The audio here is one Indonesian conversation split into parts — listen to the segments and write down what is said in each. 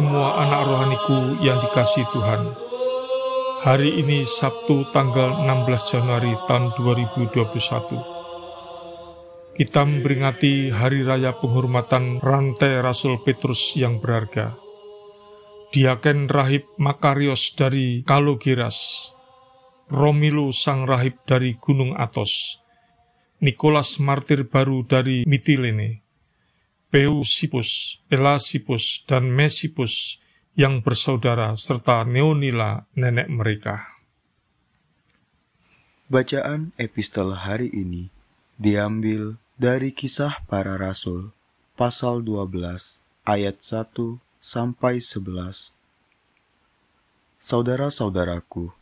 semua anak rohaniku yang dikasih Tuhan. Hari ini Sabtu tanggal 16 Januari tahun 2021. Kita memperingati hari raya penghormatan rantai Rasul Petrus yang berharga. Diaken Rahib Makarios dari Kalogiras, Romilu Sang Rahib dari Gunung Atos, Nikolas Martir baru dari Mitilene, Peusipus, Elasipus, dan Mesipus yang bersaudara serta Neonila nenek mereka. Bacaan epistel hari ini diambil dari kisah para rasul pasal 12 ayat 1 sampai 11. Saudara-saudaraku,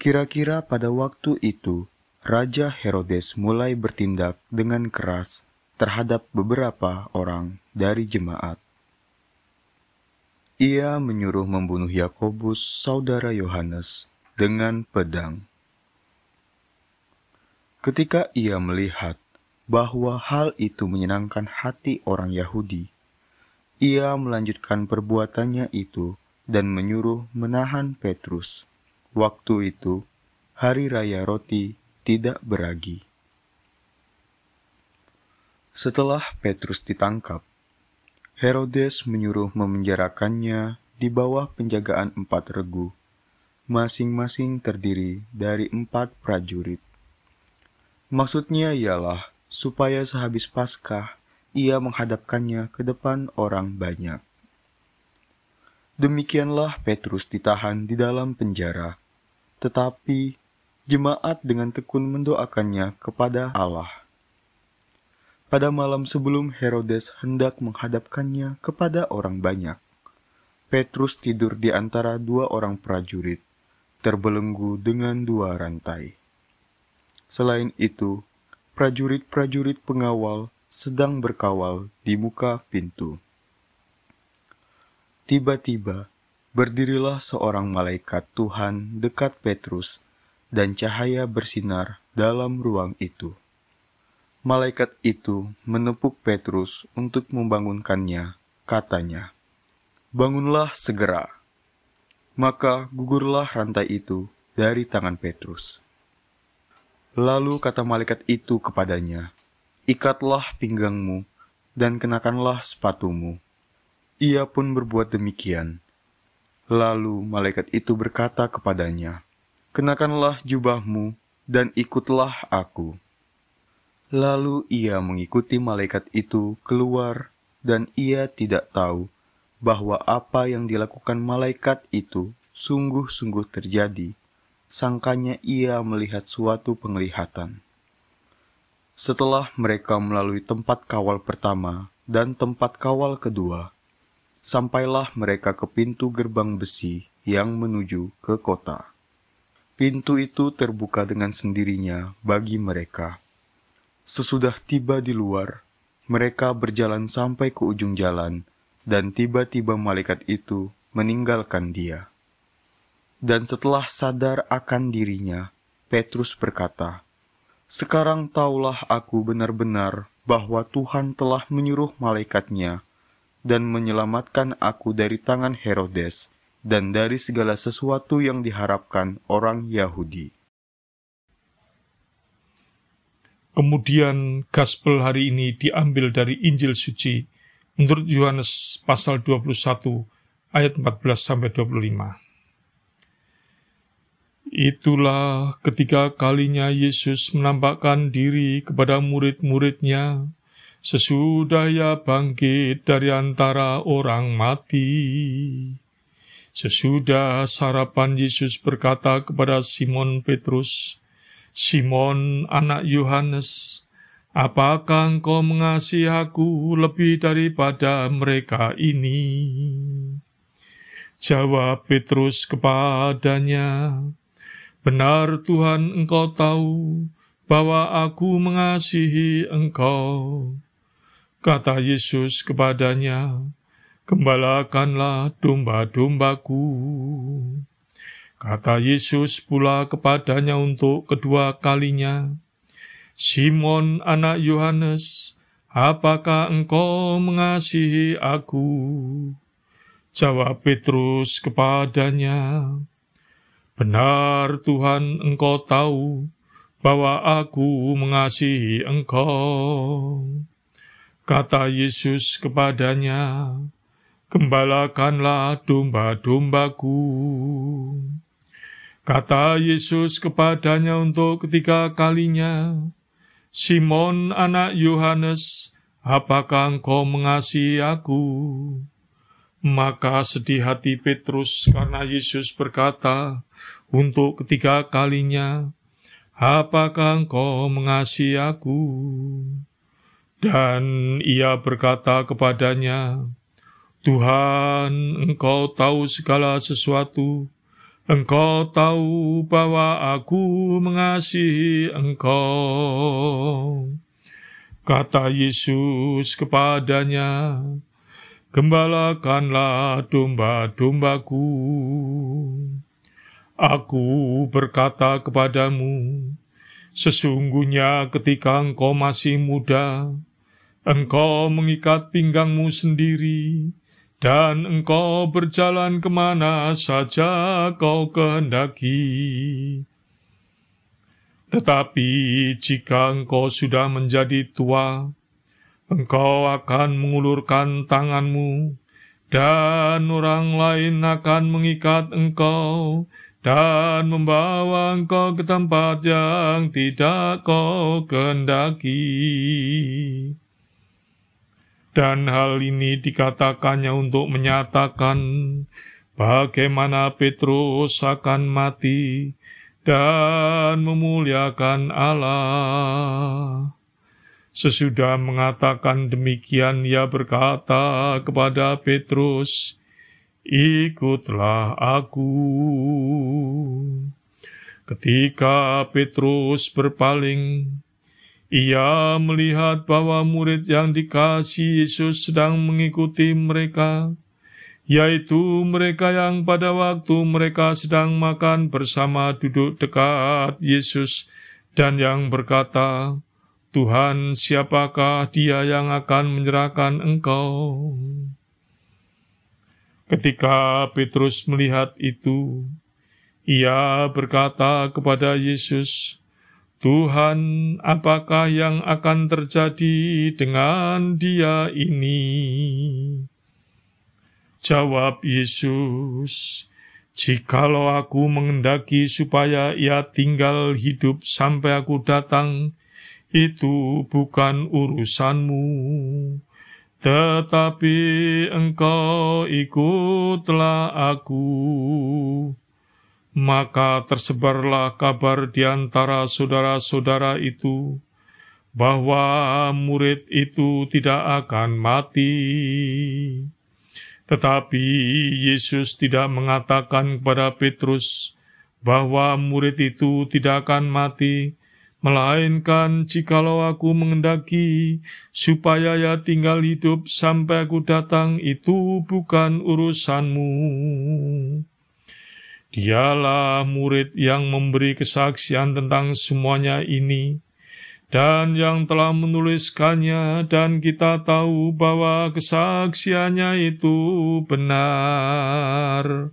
kira-kira pada waktu itu Raja Herodes mulai bertindak dengan keras terhadap beberapa orang dari jemaat. Ia menyuruh membunuh Yakobus, saudara Yohanes, dengan pedang. Ketika ia melihat bahwa hal itu menyenangkan hati orang Yahudi, ia melanjutkan perbuatannya itu dan menyuruh menahan Petrus. Waktu itu, hari raya roti tidak beragi. Setelah Petrus ditangkap, Herodes menyuruh memenjarakannya di bawah penjagaan empat regu, masing-masing terdiri dari empat prajurit. Maksudnya ialah supaya sehabis Paskah ia menghadapkannya ke depan orang banyak. Demikianlah Petrus ditahan di dalam penjara, tetapi jemaat dengan tekun mendoakannya kepada Allah. Pada malam sebelum Herodes hendak menghadapkannya kepada orang banyak, Petrus tidur di antara dua orang prajurit, terbelenggu dengan dua rantai. Selain itu, prajurit-prajurit pengawal sedang berkawal di muka pintu. Tiba-tiba, berdirilah seorang malaikat Tuhan dekat Petrus, dan cahaya bersinar dalam ruang itu. Malaikat itu menepuk Petrus untuk membangunkannya, katanya, Bangunlah segera. Maka gugurlah rantai itu dari tangan Petrus. Lalu kata malaikat itu kepadanya, Ikatlah pinggangmu dan kenakanlah sepatumu. Ia pun berbuat demikian. Lalu malaikat itu berkata kepadanya, Kenakanlah jubahmu dan ikutlah aku. Lalu ia mengikuti malaikat itu keluar, dan ia tidak tahu bahwa apa yang dilakukan malaikat itu sungguh-sungguh terjadi. Sangkanya ia melihat suatu penglihatan. Setelah mereka melalui tempat kawal pertama dan tempat kawal kedua, sampailah mereka ke pintu gerbang besi yang menuju ke kota. Pintu itu terbuka dengan sendirinya bagi mereka Sesudah tiba di luar, mereka berjalan sampai ke ujung jalan, dan tiba-tiba malaikat itu meninggalkan dia. Dan setelah sadar akan dirinya, Petrus berkata, "Sekarang taulah aku benar-benar bahwa Tuhan telah menyuruh malaikatnya dan menyelamatkan aku dari tangan Herodes dan dari segala sesuatu yang diharapkan orang Yahudi." Kemudian gospel hari ini diambil dari Injil suci menurut Yohanes pasal 21 ayat 14 sampai 25. Itulah ketiga kalinya Yesus menampakkan diri kepada murid-muridnya sesudah ia bangkit dari antara orang mati. Sesudah sarapan Yesus berkata kepada Simon Petrus, Simon anak Yohanes, apakah engkau mengasihi aku lebih daripada mereka ini? Jawab Petrus kepadanya, Benar Tuhan engkau tahu bahwa aku mengasihi engkau. Kata Yesus kepadanya, Gembalakanlah domba-dombaku. Kata Yesus pula kepadanya untuk kedua kalinya, Simon anak Yohanes, apakah engkau mengasihi aku? Jawab Petrus kepadanya, Benar Tuhan engkau tahu bahwa aku mengasihi engkau. Kata Yesus kepadanya, Gembalakanlah domba-dombaku. Kata Yesus kepadanya untuk ketiga kalinya, Simon anak Yohanes, apakah engkau mengasihi aku? Maka sedih hati Petrus karena Yesus berkata untuk ketiga kalinya, Apakah engkau mengasihi aku? Dan ia berkata kepadanya, Tuhan, engkau tahu segala sesuatu. Engkau tahu bahwa aku mengasihi engkau. Kata Yesus kepadanya, Gembalakanlah domba-dombaku. Aku berkata kepadamu, sesungguhnya ketika engkau masih muda, engkau mengikat pinggangmu sendiri, dan engkau berjalan ke mana saja kau kehendaki. Tetapi jika engkau sudah menjadi tua, engkau akan mengulurkan tanganmu, dan orang lain akan mengikat engkau dan membawa engkau ke tempat yang tidak kau kehendaki. Dan hal ini dikatakannya untuk menyatakan bagaimana Petrus akan mati dan memuliakan Allah. Sesudah mengatakan demikian, ia berkata kepada Petrus, "Ikutlah aku." Ketika Petrus berpaling, ia melihat bahwa murid yang dikasih Yesus sedang mengikuti mereka, yaitu mereka yang pada waktu mereka sedang makan bersama duduk dekat Yesus, dan yang berkata, Tuhan, siapakah dia yang akan menyerahkan engkau? Ketika Petrus melihat itu, ia berkata kepada Yesus, Tuhan, apakah yang akan terjadi dengan dia ini? Jawab Yesus, Jikalau aku mengendaki supaya ia tinggal hidup sampai aku datang, itu bukan urusanmu, tetapi engkau ikutlah aku. Maka tersebarlah kabar di antara saudara-saudara itu bahwa murid itu tidak akan mati. Tetapi Yesus tidak mengatakan kepada Petrus bahwa murid itu tidak akan mati, Melainkan jikalau aku mengendaki supaya ia tinggal hidup sampai aku datang itu bukan urusanmu. Dialah murid yang memberi kesaksian tentang semuanya ini, dan yang telah menuliskannya, dan kita tahu bahwa kesaksiannya itu benar.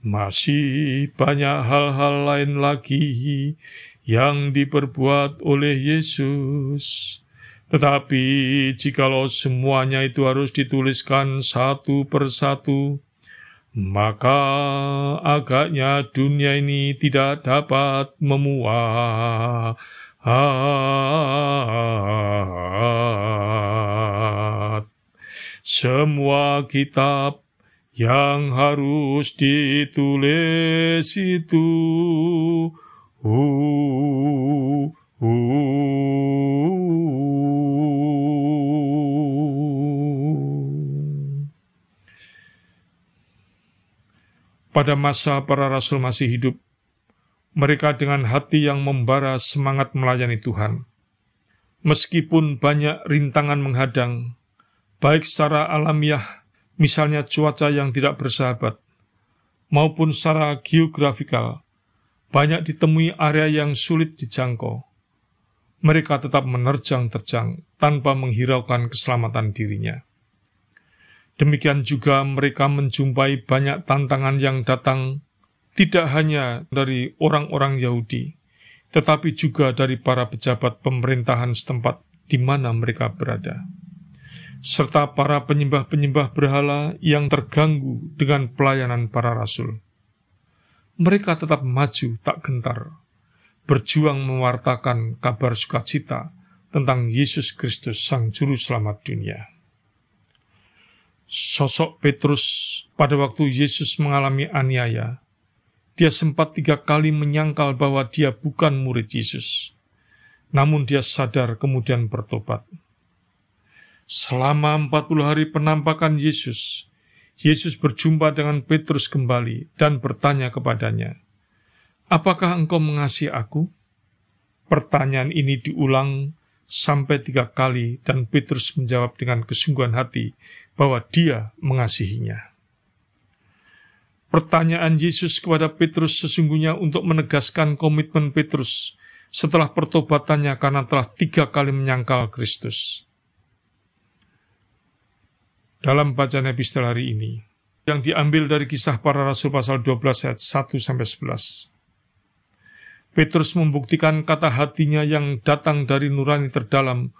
Masih banyak hal-hal lain lagi yang diperbuat oleh Yesus. Tetapi jikalau semuanya itu harus dituliskan satu persatu, maka agaknya dunia ini tidak dapat memuat. Semua kitab yang harus ditulis itu pada masa para rasul masih hidup, mereka dengan hati yang membara semangat melayani Tuhan. Meskipun banyak rintangan menghadang, baik secara alamiah, misalnya cuaca yang tidak bersahabat, maupun secara geografikal, banyak ditemui area yang sulit dijangkau. Mereka tetap menerjang-terjang tanpa menghiraukan keselamatan dirinya. Demikian juga mereka menjumpai banyak tantangan yang datang tidak hanya dari orang-orang Yahudi, tetapi juga dari para pejabat pemerintahan setempat di mana mereka berada, serta para penyembah-penyembah berhala yang terganggu dengan pelayanan para rasul. Mereka tetap maju tak gentar, berjuang mewartakan kabar sukacita tentang Yesus Kristus Sang Juru Selamat dunia sosok Petrus pada waktu Yesus mengalami aniaya. Dia sempat tiga kali menyangkal bahwa dia bukan murid Yesus. Namun dia sadar kemudian bertobat. Selama 40 hari penampakan Yesus, Yesus berjumpa dengan Petrus kembali dan bertanya kepadanya, Apakah engkau mengasihi aku? Pertanyaan ini diulang sampai tiga kali dan Petrus menjawab dengan kesungguhan hati bahwa dia mengasihinya. Pertanyaan Yesus kepada Petrus sesungguhnya untuk menegaskan komitmen Petrus setelah pertobatannya karena telah tiga kali menyangkal Kristus. Dalam bacaan epistel hari ini, yang diambil dari kisah para rasul pasal 12 ayat 1 sampai 11. Petrus membuktikan kata hatinya yang datang dari nurani terdalam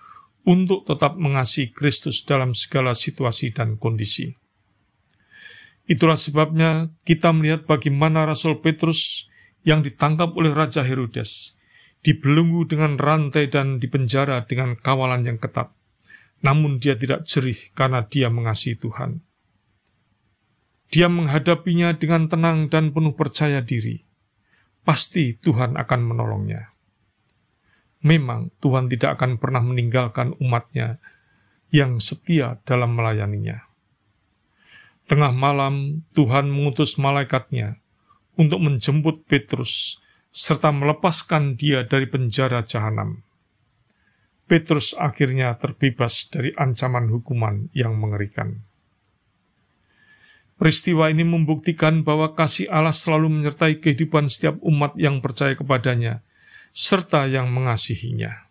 untuk tetap mengasihi Kristus dalam segala situasi dan kondisi. Itulah sebabnya kita melihat bagaimana Rasul Petrus yang ditangkap oleh Raja Herodes, dibelenggu dengan rantai dan dipenjara dengan kawalan yang ketat. Namun dia tidak jerih karena dia mengasihi Tuhan. Dia menghadapinya dengan tenang dan penuh percaya diri. Pasti Tuhan akan menolongnya memang Tuhan tidak akan pernah meninggalkan umatnya yang setia dalam melayaninya. Tengah malam, Tuhan mengutus malaikatnya untuk menjemput Petrus serta melepaskan dia dari penjara jahanam. Petrus akhirnya terbebas dari ancaman hukuman yang mengerikan. Peristiwa ini membuktikan bahwa kasih Allah selalu menyertai kehidupan setiap umat yang percaya kepadanya, serta yang mengasihinya.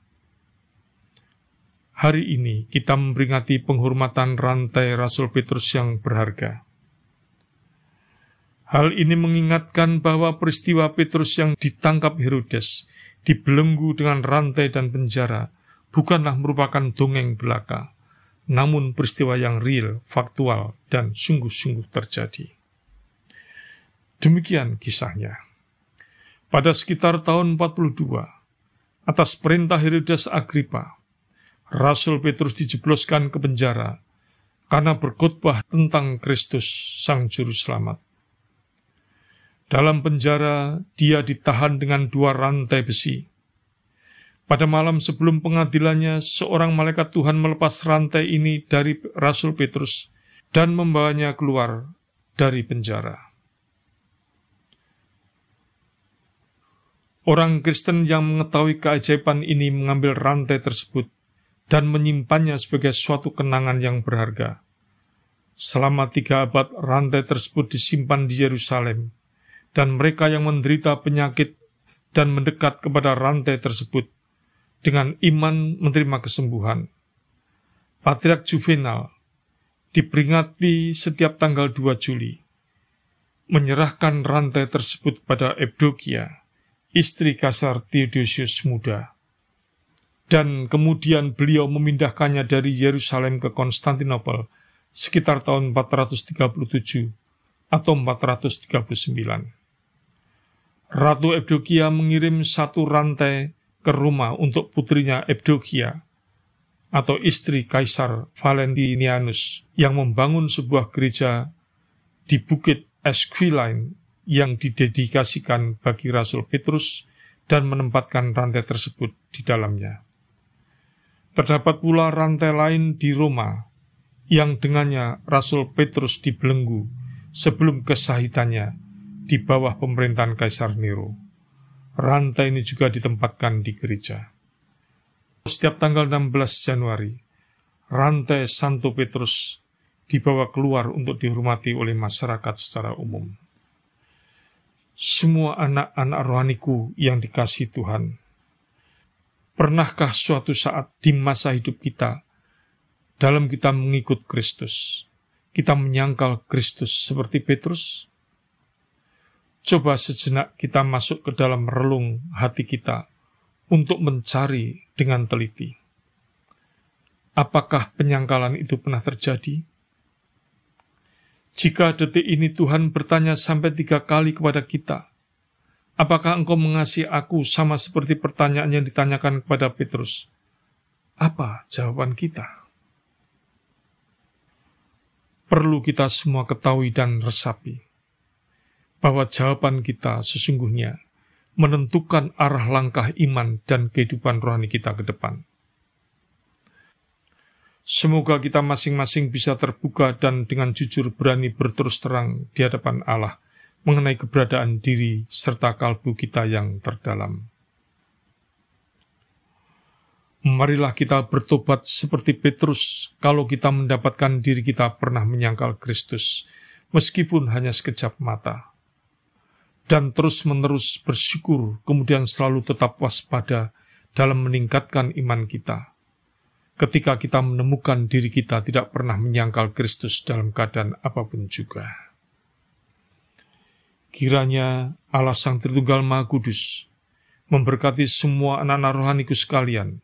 Hari ini kita memperingati penghormatan rantai Rasul Petrus yang berharga. Hal ini mengingatkan bahwa peristiwa Petrus yang ditangkap Herodes, dibelenggu dengan rantai dan penjara, bukanlah merupakan dongeng belaka, namun peristiwa yang real, faktual, dan sungguh-sungguh terjadi. Demikian kisahnya. Pada sekitar tahun 42, atas perintah Herodes Agrippa, Rasul Petrus dijebloskan ke penjara karena berkhotbah tentang Kristus Sang Juru Selamat. Dalam penjara, dia ditahan dengan dua rantai besi. Pada malam sebelum pengadilannya, seorang malaikat Tuhan melepas rantai ini dari Rasul Petrus dan membawanya keluar dari penjara. Orang Kristen yang mengetahui keajaiban ini mengambil rantai tersebut dan menyimpannya sebagai suatu kenangan yang berharga. Selama tiga abad, rantai tersebut disimpan di Yerusalem, dan mereka yang menderita penyakit dan mendekat kepada rantai tersebut dengan iman menerima kesembuhan. Patriark Juvenal diperingati setiap tanggal 2 Juli, menyerahkan rantai tersebut pada Ebdokia, istri kasar Theodosius muda. Dan kemudian beliau memindahkannya dari Yerusalem ke Konstantinopel sekitar tahun 437 atau 439. Ratu Evdokia mengirim satu rantai ke rumah untuk putrinya Evdokia atau istri Kaisar Valentinianus yang membangun sebuah gereja di Bukit Esquiline yang didedikasikan bagi Rasul Petrus dan menempatkan rantai tersebut di dalamnya. Terdapat pula rantai lain di Roma yang dengannya Rasul Petrus dibelenggu sebelum kesahitannya di bawah pemerintahan Kaisar Nero. Rantai ini juga ditempatkan di gereja. Setiap tanggal 16 Januari, rantai Santo Petrus dibawa keluar untuk dihormati oleh masyarakat secara umum semua anak-anak rohaniku yang dikasih Tuhan. Pernahkah suatu saat di masa hidup kita, dalam kita mengikut Kristus, kita menyangkal Kristus seperti Petrus? Coba sejenak kita masuk ke dalam relung hati kita untuk mencari dengan teliti. Apakah penyangkalan itu pernah terjadi? Jika detik ini Tuhan bertanya sampai tiga kali kepada kita, apakah engkau mengasihi aku sama seperti pertanyaan yang ditanyakan kepada Petrus? Apa jawaban kita? Perlu kita semua ketahui dan resapi bahwa jawaban kita sesungguhnya menentukan arah langkah iman dan kehidupan rohani kita ke depan. Semoga kita masing-masing bisa terbuka dan dengan jujur berani berterus terang di hadapan Allah mengenai keberadaan diri serta kalbu kita yang terdalam. Marilah kita bertobat seperti Petrus kalau kita mendapatkan diri kita pernah menyangkal Kristus, meskipun hanya sekejap mata. Dan terus-menerus bersyukur, kemudian selalu tetap waspada dalam meningkatkan iman kita ketika kita menemukan diri kita tidak pernah menyangkal Kristus dalam keadaan apa pun juga. Kiranya Allah Sang Tritunggal Maha Kudus memberkati semua anak-anak rohaniku sekalian,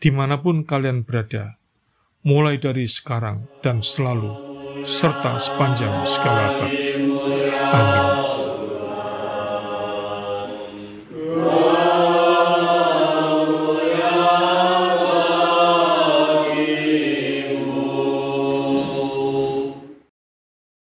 di mana pun kalian berada, mulai dari sekarang dan selalu, serta sepanjang segala abad.